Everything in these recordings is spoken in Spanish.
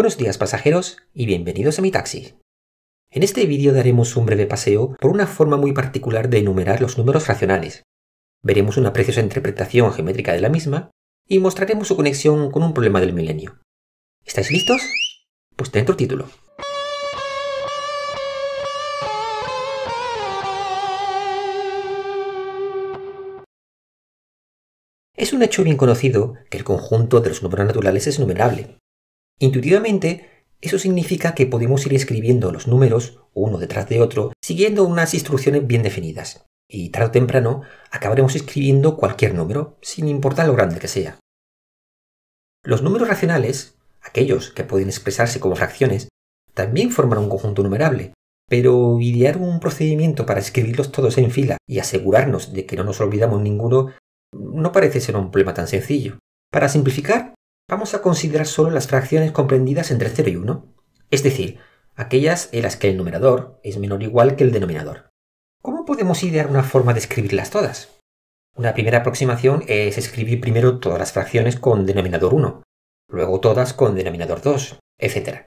Buenos días pasajeros y bienvenidos a mi taxi. En este vídeo daremos un breve paseo por una forma muy particular de enumerar los números racionales. Veremos una preciosa interpretación geométrica de la misma y mostraremos su conexión con un problema del milenio. ¿Estáis listos? Pues dentro título. Es un hecho bien conocido que el conjunto de los números naturales es numerable. Intuitivamente, eso significa que podemos ir escribiendo los números uno detrás de otro siguiendo unas instrucciones bien definidas. Y tarde o temprano acabaremos escribiendo cualquier número, sin importar lo grande que sea. Los números racionales, aquellos que pueden expresarse como fracciones, también forman un conjunto numerable, pero idear un procedimiento para escribirlos todos en fila y asegurarnos de que no nos olvidamos ninguno no parece ser un problema tan sencillo. Para simplificar, vamos a considerar solo las fracciones comprendidas entre 0 y 1, es decir, aquellas en las que el numerador es menor o igual que el denominador. ¿Cómo podemos idear una forma de escribirlas todas? Una primera aproximación es escribir primero todas las fracciones con denominador 1, luego todas con denominador 2, etc.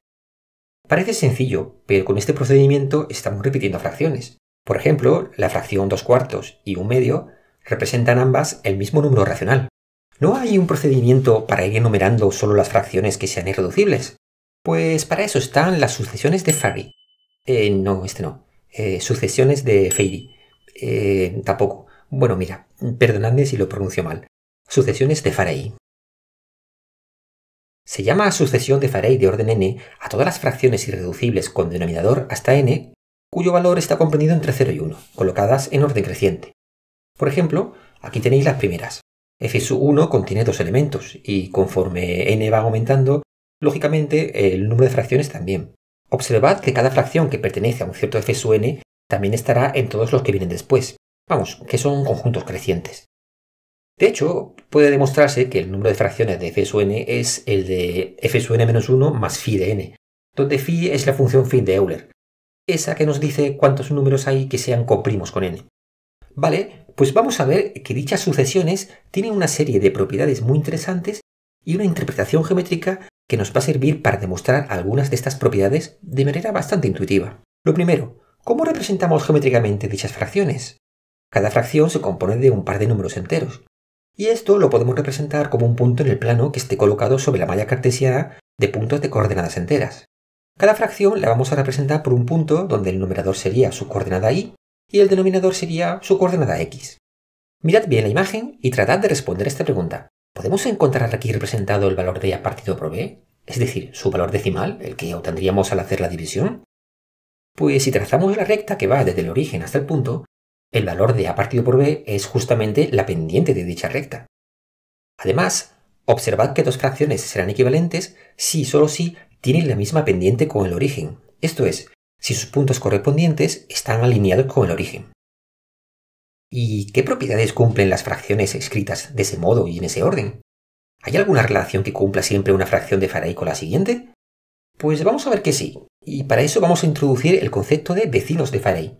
Parece sencillo, pero con este procedimiento estamos repitiendo fracciones. Por ejemplo, la fracción 2 cuartos y 1 medio representan ambas el mismo número racional. ¿No hay un procedimiento para ir enumerando solo las fracciones que sean irreducibles? Pues para eso están las sucesiones de Faraday. Eh, no, este no. Eh, sucesiones de Faraday. Eh, tampoco. Bueno, mira, perdonadme si lo pronuncio mal. Sucesiones de Faraday. Se llama sucesión de Faraday de orden n a todas las fracciones irreducibles con denominador hasta n cuyo valor está comprendido entre 0 y 1, colocadas en orden creciente. Por ejemplo, aquí tenéis las primeras. F 1 contiene dos elementos y conforme n va aumentando, lógicamente el número de fracciones también. Observad que cada fracción que pertenece a un cierto f n también estará en todos los que vienen después. Vamos, que son conjuntos crecientes. De hecho, puede demostrarse que el número de fracciones de f n es el de f n-1 más phi de n, donde phi es la función phi de Euler, esa que nos dice cuántos números hay que sean coprimos con n. Vale, pues vamos a ver que dichas sucesiones tienen una serie de propiedades muy interesantes y una interpretación geométrica que nos va a servir para demostrar algunas de estas propiedades de manera bastante intuitiva. Lo primero, ¿cómo representamos geométricamente dichas fracciones? Cada fracción se compone de un par de números enteros. Y esto lo podemos representar como un punto en el plano que esté colocado sobre la malla cartesiana de puntos de coordenadas enteras. Cada fracción la vamos a representar por un punto donde el numerador sería su coordenada y y el denominador sería su coordenada x. Mirad bien la imagen y tratad de responder esta pregunta. ¿Podemos encontrar aquí representado el valor de a partido por b? Es decir, su valor decimal, el que obtendríamos al hacer la división. Pues si trazamos la recta que va desde el origen hasta el punto, el valor de a partido por b es justamente la pendiente de dicha recta. Además, observad que dos fracciones serán equivalentes si solo si tienen la misma pendiente con el origen, esto es, si sus puntos correspondientes están alineados con el origen. ¿Y qué propiedades cumplen las fracciones escritas de ese modo y en ese orden? ¿Hay alguna relación que cumpla siempre una fracción de Faraday con la siguiente? Pues vamos a ver que sí, y para eso vamos a introducir el concepto de vecinos de Faraday.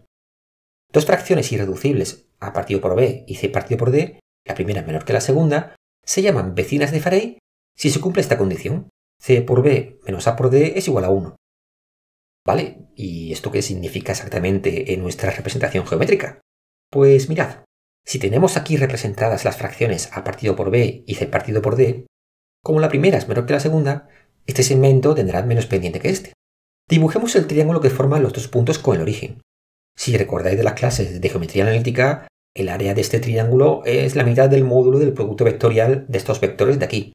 Dos fracciones irreducibles, A partido por B y C partido por D, la primera menor que la segunda, se llaman vecinas de Faraday si se cumple esta condición. C por B menos A por D es igual a 1. ¿Vale? ¿Y esto qué significa exactamente en nuestra representación geométrica? Pues mirad, si tenemos aquí representadas las fracciones A partido por B y C partido por D, como la primera es menor que la segunda, este segmento tendrá menos pendiente que este. Dibujemos el triángulo que forma los dos puntos con el origen. Si recordáis de las clases de geometría analítica, el área de este triángulo es la mitad del módulo del producto vectorial de estos vectores de aquí.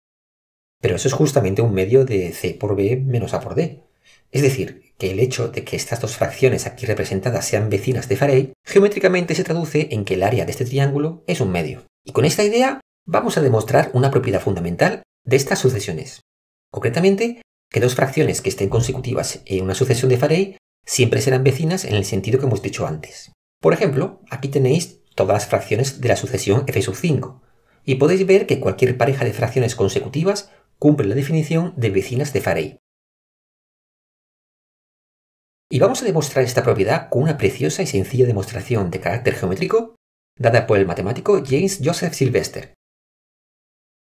Pero eso es justamente un medio de C por B menos A por D. Es decir, que el hecho de que estas dos fracciones aquí representadas sean vecinas de Faraday, geométricamente se traduce en que el área de este triángulo es un medio. Y con esta idea vamos a demostrar una propiedad fundamental de estas sucesiones. Concretamente, que dos fracciones que estén consecutivas en una sucesión de Faraday siempre serán vecinas en el sentido que hemos dicho antes. Por ejemplo, aquí tenéis todas las fracciones de la sucesión f 5, y podéis ver que cualquier pareja de fracciones consecutivas cumple la definición de vecinas de Faraday. Y vamos a demostrar esta propiedad con una preciosa y sencilla demostración de carácter geométrico dada por el matemático James Joseph Sylvester.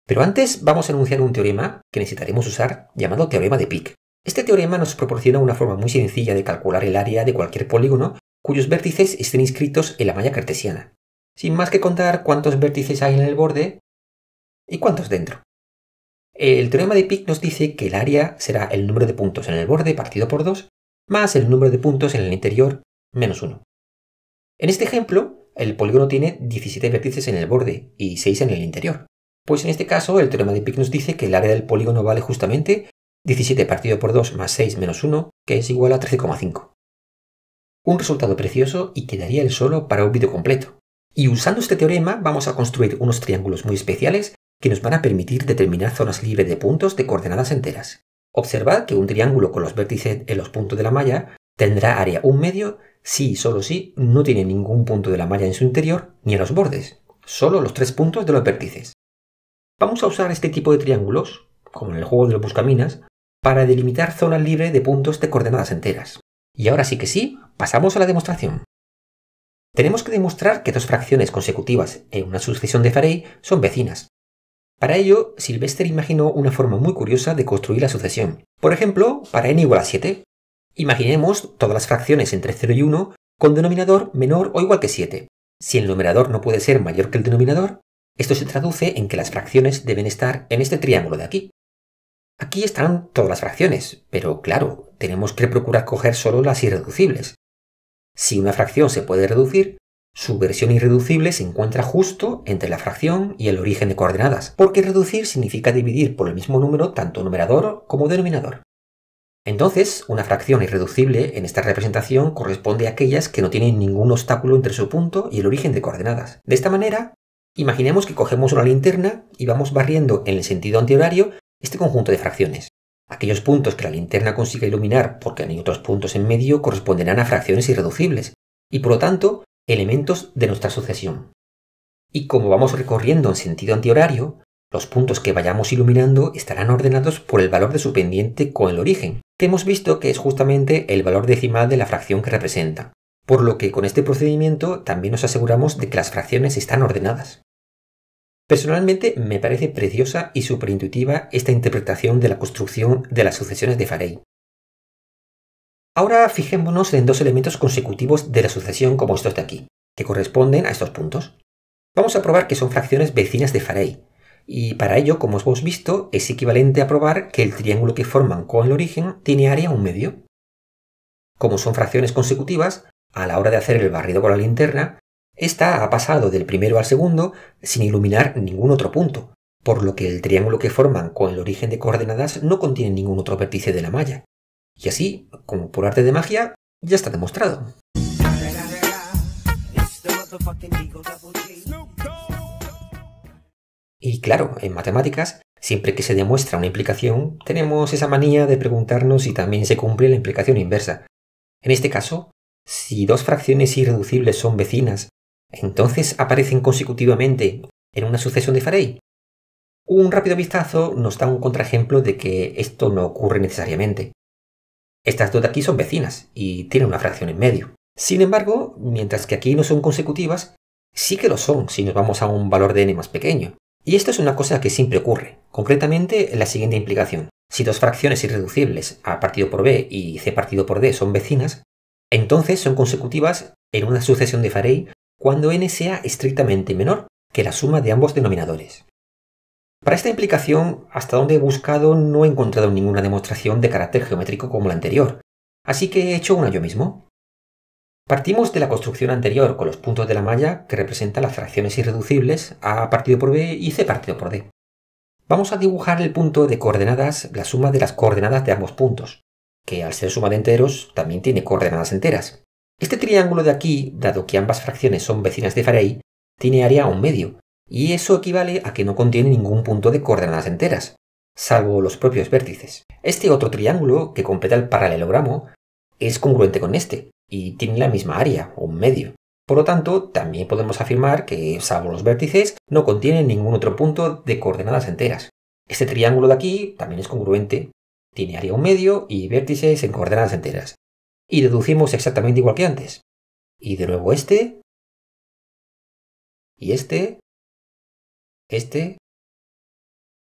Pero antes vamos a enunciar un teorema que necesitaremos usar llamado teorema de Pick. Este teorema nos proporciona una forma muy sencilla de calcular el área de cualquier polígono cuyos vértices estén inscritos en la malla cartesiana, sin más que contar cuántos vértices hay en el borde y cuántos dentro. El teorema de Pick nos dice que el área será el número de puntos en el borde partido por 2 más el número de puntos en el interior menos 1. En este ejemplo, el polígono tiene 17 vértices en el borde y 6 en el interior. Pues en este caso, el teorema de Pick nos dice que el área del polígono vale justamente 17 partido por 2 más 6 menos 1, que es igual a 13,5. Un resultado precioso y quedaría el solo para un vídeo completo. Y usando este teorema vamos a construir unos triángulos muy especiales que nos van a permitir determinar zonas libres de puntos de coordenadas enteras. Observad que un triángulo con los vértices en los puntos de la malla tendrá área 1 medio si y solo si no tiene ningún punto de la malla en su interior ni en los bordes, solo los tres puntos de los vértices. Vamos a usar este tipo de triángulos, como en el juego de los buscaminas, para delimitar zonas libres de puntos de coordenadas enteras. Y ahora sí que sí, pasamos a la demostración. Tenemos que demostrar que dos fracciones consecutivas en una sucesión de Farey son vecinas, para ello, Sylvester imaginó una forma muy curiosa de construir la sucesión. Por ejemplo, para n igual a 7. Imaginemos todas las fracciones entre 0 y 1 con denominador menor o igual que 7. Si el numerador no puede ser mayor que el denominador, esto se traduce en que las fracciones deben estar en este triángulo de aquí. Aquí están todas las fracciones, pero claro, tenemos que procurar coger solo las irreducibles. Si una fracción se puede reducir, su versión irreducible se encuentra justo entre la fracción y el origen de coordenadas, porque reducir significa dividir por el mismo número tanto numerador como denominador. Entonces, una fracción irreducible en esta representación corresponde a aquellas que no tienen ningún obstáculo entre su punto y el origen de coordenadas. De esta manera, imaginemos que cogemos una linterna y vamos barriendo en el sentido antihorario este conjunto de fracciones. Aquellos puntos que la linterna consiga iluminar porque hay otros puntos en medio corresponderán a fracciones irreducibles, y por lo tanto elementos de nuestra sucesión. Y como vamos recorriendo en sentido antihorario, los puntos que vayamos iluminando estarán ordenados por el valor de su pendiente con el origen, que hemos visto que es justamente el valor decimal de la fracción que representa, por lo que con este procedimiento también nos aseguramos de que las fracciones están ordenadas. Personalmente me parece preciosa y superintuitiva esta interpretación de la construcción de las sucesiones de Farey, Ahora fijémonos en dos elementos consecutivos de la sucesión como estos de aquí, que corresponden a estos puntos. Vamos a probar que son fracciones vecinas de Farey, y para ello, como hemos visto, es equivalente a probar que el triángulo que forman con el origen tiene área un medio. Como son fracciones consecutivas, a la hora de hacer el barrido con la linterna, esta ha pasado del primero al segundo sin iluminar ningún otro punto, por lo que el triángulo que forman con el origen de coordenadas no contiene ningún otro vértice de la malla. Y así, como por arte de magia, ya está demostrado. Y claro, en matemáticas, siempre que se demuestra una implicación, tenemos esa manía de preguntarnos si también se cumple la implicación inversa. En este caso, si dos fracciones irreducibles son vecinas, entonces aparecen consecutivamente en una sucesión de Farey. Un rápido vistazo nos da un contraejemplo de que esto no ocurre necesariamente. Estas dos de aquí son vecinas y tienen una fracción en medio. Sin embargo, mientras que aquí no son consecutivas, sí que lo son si nos vamos a un valor de n más pequeño. Y esto es una cosa que siempre ocurre, concretamente en la siguiente implicación. Si dos fracciones irreducibles a partido por b y c partido por d son vecinas, entonces son consecutivas en una sucesión de Farey cuando n sea estrictamente menor que la suma de ambos denominadores. Para esta implicación, hasta donde he buscado no he encontrado ninguna demostración de carácter geométrico como la anterior, así que he hecho una yo mismo. Partimos de la construcción anterior con los puntos de la malla que representan las fracciones irreducibles a partido por b y c partido por d. Vamos a dibujar el punto de coordenadas, la suma de las coordenadas de ambos puntos, que al ser suma de enteros también tiene coordenadas enteras. Este triángulo de aquí, dado que ambas fracciones son vecinas de Farey, tiene área un medio, y eso equivale a que no contiene ningún punto de coordenadas enteras, salvo los propios vértices. Este otro triángulo, que completa el paralelogramo, es congruente con este, y tiene la misma área, un medio. Por lo tanto, también podemos afirmar que, salvo los vértices, no contiene ningún otro punto de coordenadas enteras. Este triángulo de aquí también es congruente, tiene área un medio y vértices en coordenadas enteras. Y deducimos exactamente igual que antes. Y de nuevo este, y este, este,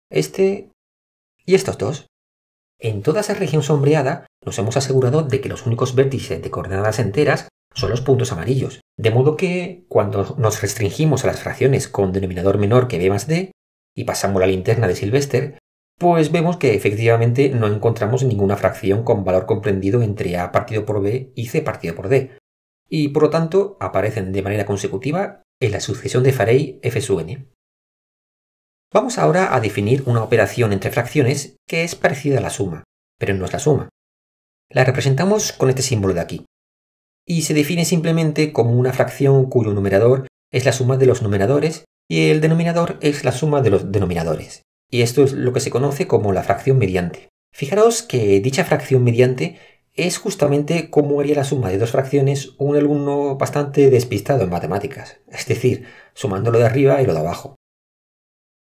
este y estos dos. En toda esa región sombreada nos hemos asegurado de que los únicos vértices de coordenadas enteras son los puntos amarillos, de modo que cuando nos restringimos a las fracciones con denominador menor que b más d y pasamos la linterna de Sylvester, pues vemos que efectivamente no encontramos ninguna fracción con valor comprendido entre a partido por b y c partido por d, y por lo tanto aparecen de manera consecutiva en la sucesión de Farey f sub n. Vamos ahora a definir una operación entre fracciones que es parecida a la suma, pero no es la suma. La representamos con este símbolo de aquí. Y se define simplemente como una fracción cuyo numerador es la suma de los numeradores y el denominador es la suma de los denominadores. Y esto es lo que se conoce como la fracción mediante. Fijaros que dicha fracción mediante es justamente como haría la suma de dos fracciones un alumno bastante despistado en matemáticas, es decir, sumando lo de arriba y lo de abajo.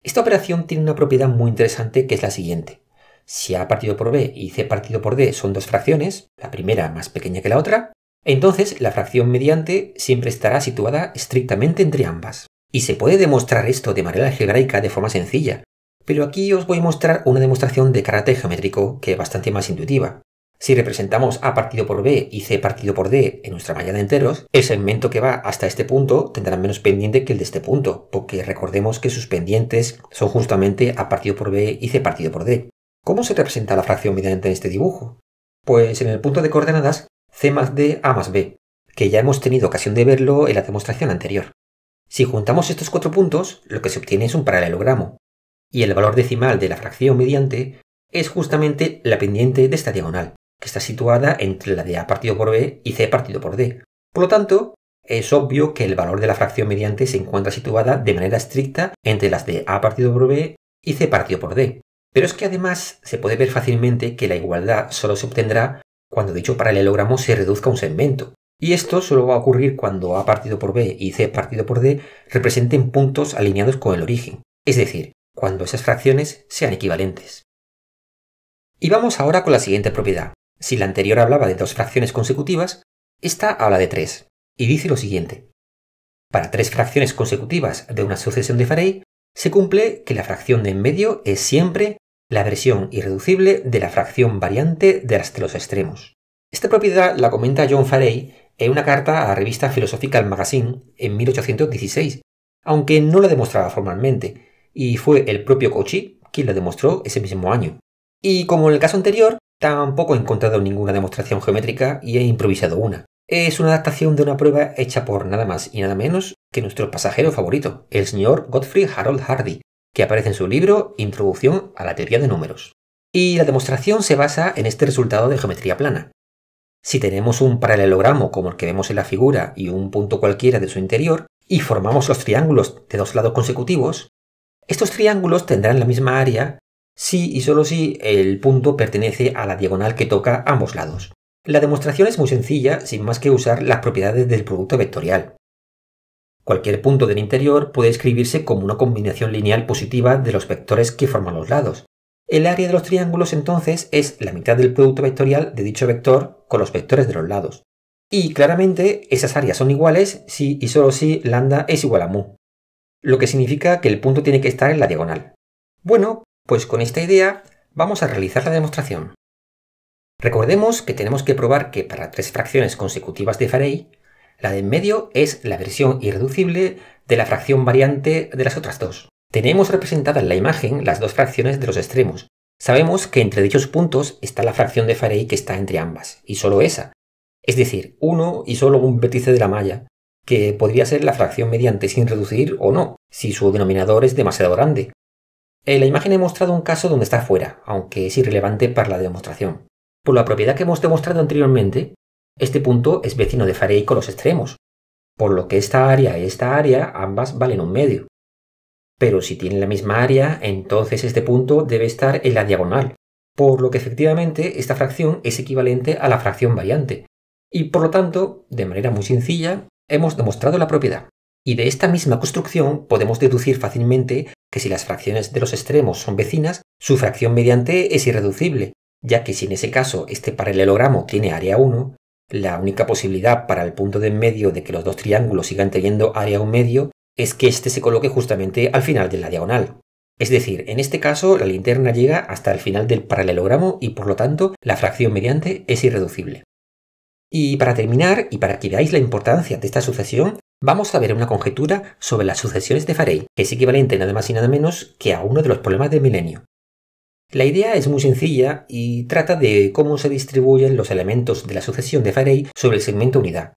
Esta operación tiene una propiedad muy interesante que es la siguiente. Si A partido por B y C partido por D son dos fracciones, la primera más pequeña que la otra, entonces la fracción mediante siempre estará situada estrictamente entre ambas. Y se puede demostrar esto de manera algebraica de forma sencilla, pero aquí os voy a mostrar una demostración de carácter geométrico que es bastante más intuitiva. Si representamos A partido por B y C partido por D en nuestra malla de enteros, el segmento que va hasta este punto tendrá menos pendiente que el de este punto, porque recordemos que sus pendientes son justamente A partido por B y C partido por D. ¿Cómo se representa la fracción mediante este dibujo? Pues en el punto de coordenadas C más D, A más B, que ya hemos tenido ocasión de verlo en la demostración anterior. Si juntamos estos cuatro puntos, lo que se obtiene es un paralelogramo, y el valor decimal de la fracción mediante es justamente la pendiente de esta diagonal que está situada entre la de A partido por B y C partido por D. Por lo tanto, es obvio que el valor de la fracción mediante se encuentra situada de manera estricta entre las de A partido por B y C partido por D. Pero es que además se puede ver fácilmente que la igualdad solo se obtendrá cuando dicho paralelogramo se reduzca a un segmento. Y esto solo va a ocurrir cuando A partido por B y C partido por D representen puntos alineados con el origen, es decir, cuando esas fracciones sean equivalentes. Y vamos ahora con la siguiente propiedad, si la anterior hablaba de dos fracciones consecutivas, esta habla de tres, y dice lo siguiente. Para tres fracciones consecutivas de una sucesión de Farey, se cumple que la fracción de en medio es siempre la versión irreducible de la fracción variante de las los extremos. Esta propiedad la comenta John Farey en una carta a la revista Philosophical Magazine en 1816, aunque no la demostraba formalmente, y fue el propio Cauchy quien la demostró ese mismo año. Y como en el caso anterior, Tampoco he encontrado ninguna demostración geométrica y he improvisado una. Es una adaptación de una prueba hecha por nada más y nada menos que nuestro pasajero favorito, el señor Godfrey Harold Hardy, que aparece en su libro Introducción a la teoría de números. Y la demostración se basa en este resultado de geometría plana. Si tenemos un paralelogramo como el que vemos en la figura y un punto cualquiera de su interior, y formamos los triángulos de dos lados consecutivos, estos triángulos tendrán la misma área si y solo si el punto pertenece a la diagonal que toca ambos lados. La demostración es muy sencilla, sin más que usar las propiedades del producto vectorial. Cualquier punto del interior puede escribirse como una combinación lineal positiva de los vectores que forman los lados. El área de los triángulos entonces es la mitad del producto vectorial de dicho vector con los vectores de los lados. Y claramente esas áreas son iguales si y solo si lambda es igual a mu, lo que significa que el punto tiene que estar en la diagonal. Bueno, pues con esta idea vamos a realizar la demostración. Recordemos que tenemos que probar que para tres fracciones consecutivas de Farey, la de en medio es la versión irreducible de la fracción variante de las otras dos. Tenemos representada en la imagen las dos fracciones de los extremos. Sabemos que entre dichos puntos está la fracción de Farey que está entre ambas, y solo esa. Es decir, uno y solo un vértice de la malla, que podría ser la fracción mediante sin reducir o no, si su denominador es demasiado grande, en la imagen he mostrado un caso donde está fuera, aunque es irrelevante para la demostración. Por la propiedad que hemos demostrado anteriormente, este punto es vecino de Farey con los extremos, por lo que esta área y esta área ambas valen un medio. Pero si tienen la misma área, entonces este punto debe estar en la diagonal, por lo que efectivamente esta fracción es equivalente a la fracción variante, y por lo tanto, de manera muy sencilla, hemos demostrado la propiedad. Y de esta misma construcción podemos deducir fácilmente que si las fracciones de los extremos son vecinas, su fracción mediante es irreducible, ya que si en ese caso este paralelogramo tiene área 1, la única posibilidad para el punto de en medio de que los dos triángulos sigan teniendo área 1 medio es que éste se coloque justamente al final de la diagonal. Es decir, en este caso la linterna llega hasta el final del paralelogramo y por lo tanto la fracción mediante es irreducible. Y para terminar, y para que veáis la importancia de esta sucesión, vamos a ver una conjetura sobre las sucesiones de Farey, que es equivalente nada más y nada menos que a uno de los problemas del milenio. La idea es muy sencilla y trata de cómo se distribuyen los elementos de la sucesión de Farey sobre el segmento unidad.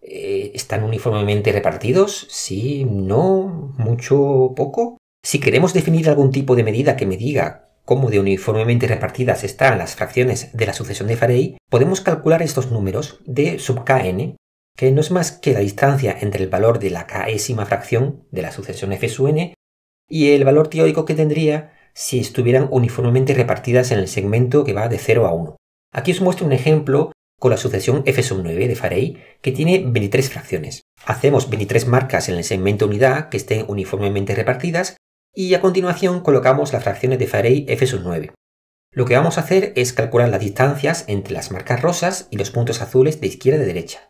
Eh, ¿Están uniformemente repartidos? ¿Sí? ¿No? ¿Mucho? ¿Poco? Si queremos definir algún tipo de medida que me diga cómo de uniformemente repartidas están las fracciones de la sucesión de Farey, podemos calcular estos números de sub kn, que no es más que la distancia entre el valor de la késima fracción de la sucesión f sub n y el valor teórico que tendría si estuvieran uniformemente repartidas en el segmento que va de 0 a 1. Aquí os muestro un ejemplo con la sucesión f sub 9 de Farey, que tiene 23 fracciones. Hacemos 23 marcas en el segmento unidad que estén uniformemente repartidas y a continuación colocamos las fracciones de Farey f sub 9. Lo que vamos a hacer es calcular las distancias entre las marcas rosas y los puntos azules de izquierda a derecha.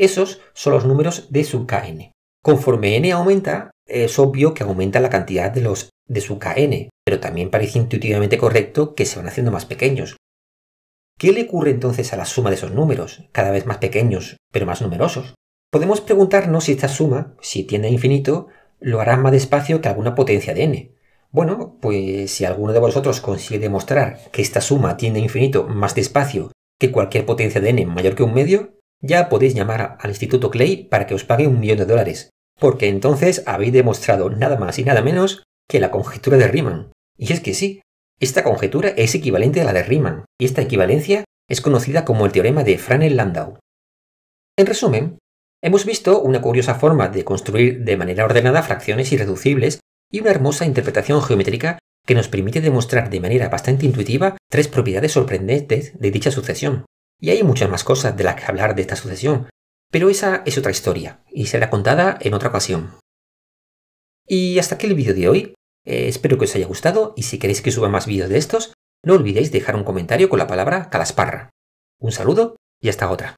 Esos son los números de sub kn. Conforme n aumenta, es obvio que aumenta la cantidad de los de su kn, pero también parece intuitivamente correcto que se van haciendo más pequeños. ¿Qué le ocurre entonces a la suma de esos números, cada vez más pequeños, pero más numerosos? Podemos preguntarnos si esta suma, si tiende a infinito, lo hará más despacio que alguna potencia de n. Bueno, pues si alguno de vosotros consigue demostrar que esta suma tiende a infinito más despacio que cualquier potencia de n mayor que un medio, ya podéis llamar al Instituto Clay para que os pague un millón de dólares, porque entonces habéis demostrado nada más y nada menos que la conjetura de Riemann. Y es que sí, esta conjetura es equivalente a la de Riemann, y esta equivalencia es conocida como el teorema de Fresnel-Landau. En resumen, Hemos visto una curiosa forma de construir de manera ordenada fracciones irreducibles y una hermosa interpretación geométrica que nos permite demostrar de manera bastante intuitiva tres propiedades sorprendentes de dicha sucesión. Y hay muchas más cosas de las que hablar de esta sucesión, pero esa es otra historia y será contada en otra ocasión. Y hasta aquí el vídeo de hoy. Eh, espero que os haya gustado y si queréis que suba más vídeos de estos, no olvidéis dejar un comentario con la palabra calasparra. Un saludo y hasta otra.